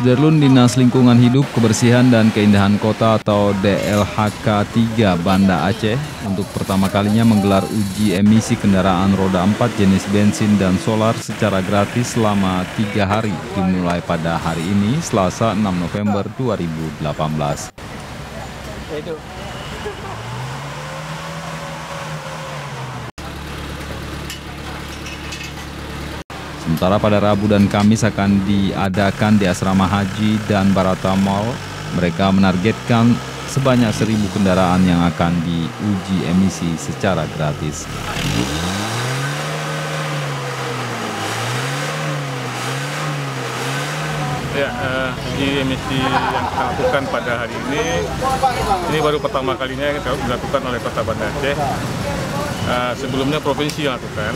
Sudarlun Dinas Lingkungan Hidup, Kebersihan dan Keindahan Kota atau DLHK 3 Banda Aceh untuk pertama kalinya menggelar uji emisi kendaraan roda 4 jenis bensin dan solar secara gratis selama tiga hari dimulai pada hari ini Selasa 6 November 2018. Sementara pada Rabu dan Kamis akan diadakan di Asrama Haji dan Barata Mall. Mereka menargetkan sebanyak seribu kendaraan yang akan diuji emisi secara gratis. Ya, uh, uji emisi yang kita lakukan pada hari ini, ini baru pertama kalinya kita dilakukan oleh Kota Banda Aceh. Uh, sebelumnya provinsi yang lakukan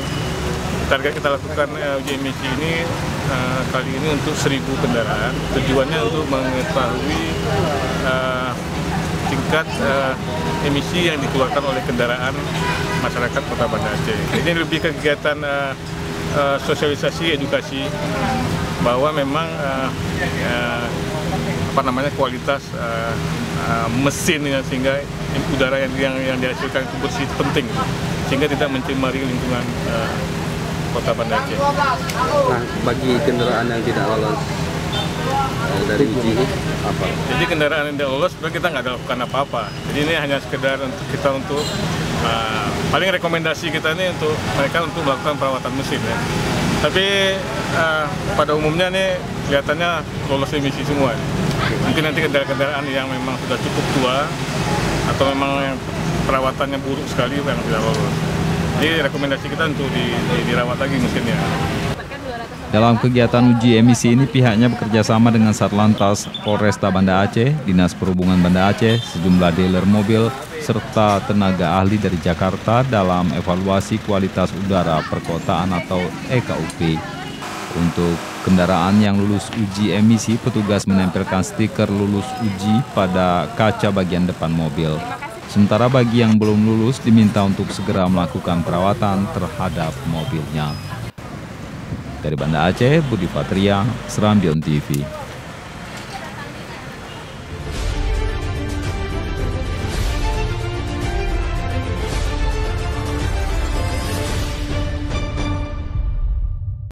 target kita lakukan uh, uji emisi ini uh, kali ini untuk 1000 kendaraan. Tujuannya untuk mengetahui uh, tingkat uh, emisi yang dikeluarkan oleh kendaraan masyarakat Kota Banda Aceh. Ini lebih kegiatan uh, uh, sosialisasi edukasi bahwa memang uh, uh, apa namanya kualitas uh, uh, mesin ya, sehingga udara yang yang, yang dihasilkan itu bersih penting sehingga tidak mencemari lingkungan uh, Kota Aceh. Nah, bagi kendaraan yang tidak lolos eh, dari uji ini apa? Jadi kendaraan yang tidak lolos sebenarnya kita nggak lakukan apa-apa. Jadi ini hanya sekedar untuk kita untuk uh, paling rekomendasi kita ini untuk mereka untuk melakukan perawatan mesin ya. Tapi uh, pada umumnya nih kelihatannya lolos emisi semua. Mungkin nanti kendaraan-kendaraan yang memang sudah cukup tua atau memang yang perawatannya buruk sekali yang tidak lolos. Jadi rekomendasi kita untuk di, di, dirawat lagi mesinnya. Dalam kegiatan uji emisi ini pihaknya bekerja sama dengan Satlantas Polresta Banda Aceh, Dinas Perhubungan Banda Aceh, sejumlah dealer mobil, serta tenaga ahli dari Jakarta dalam evaluasi kualitas udara perkotaan atau EKUP. Untuk kendaraan yang lulus uji emisi, petugas menempelkan stiker lulus uji pada kaca bagian depan mobil. Sementara bagi yang belum lulus diminta untuk segera melakukan perawatan terhadap mobilnya. Dari Banda Aceh, Budi Patria, Serambion TV.